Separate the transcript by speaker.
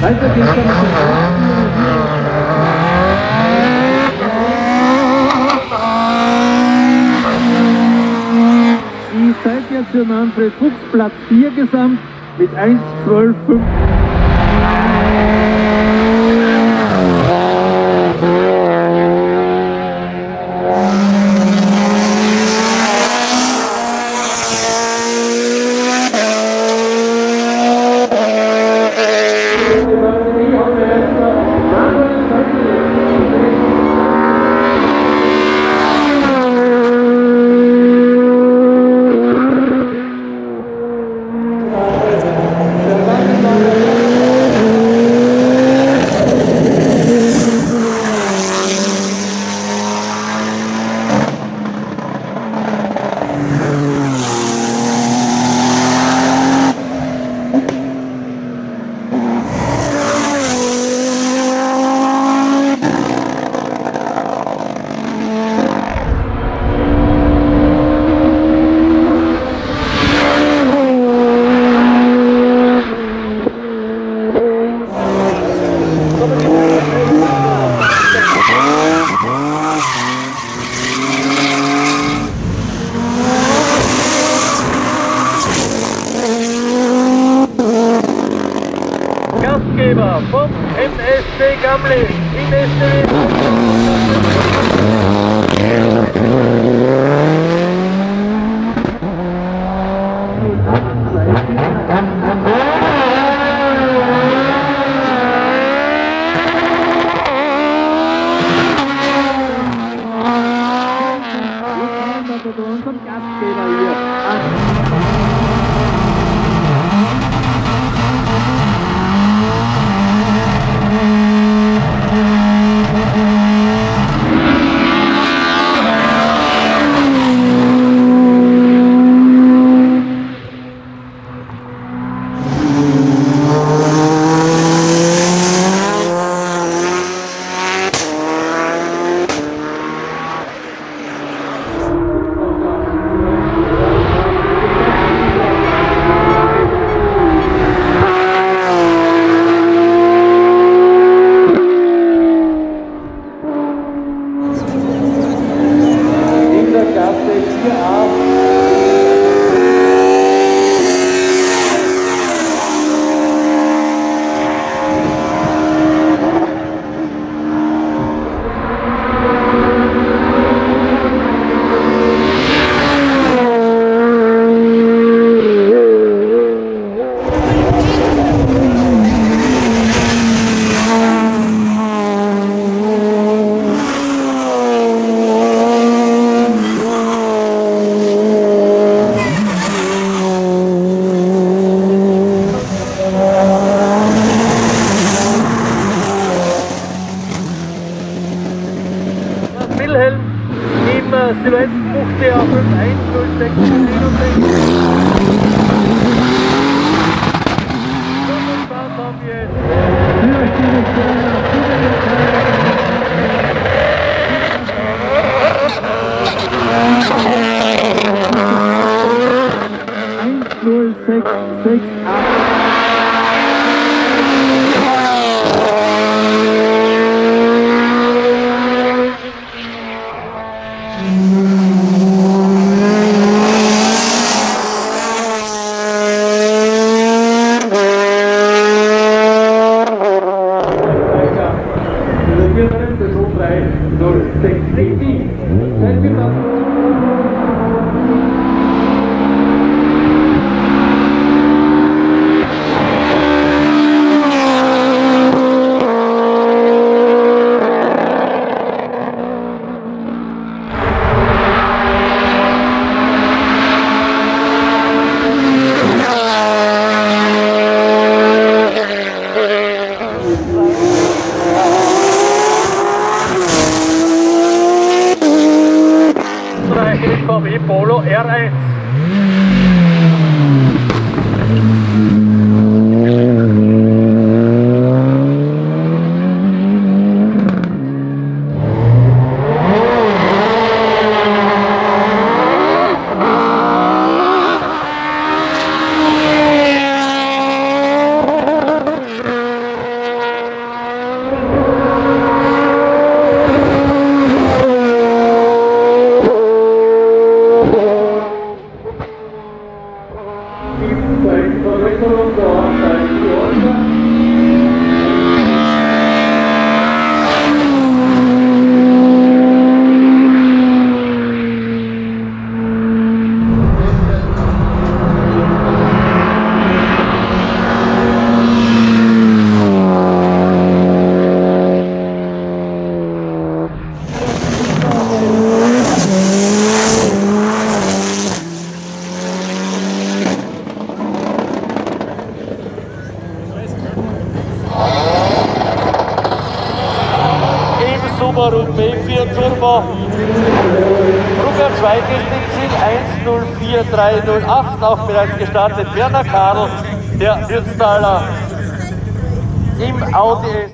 Speaker 1: Weiter geht's dann mit seid jetzt für Manfred Fuchs Platz 4 gesamt mit 1,12,5.
Speaker 2: Gastgeber vom MSC Gamli in STW.
Speaker 1: Gastgeber hier.
Speaker 2: Wilhelm im Silhouettenbuch der 5106 06, 6, LKW Polo R1. Correcto, doctor. B4 Turbo. Rückwärts Zweitdistrikt 104308, auch bereits gestartet Werner Kadel, der Würztaler im Audi.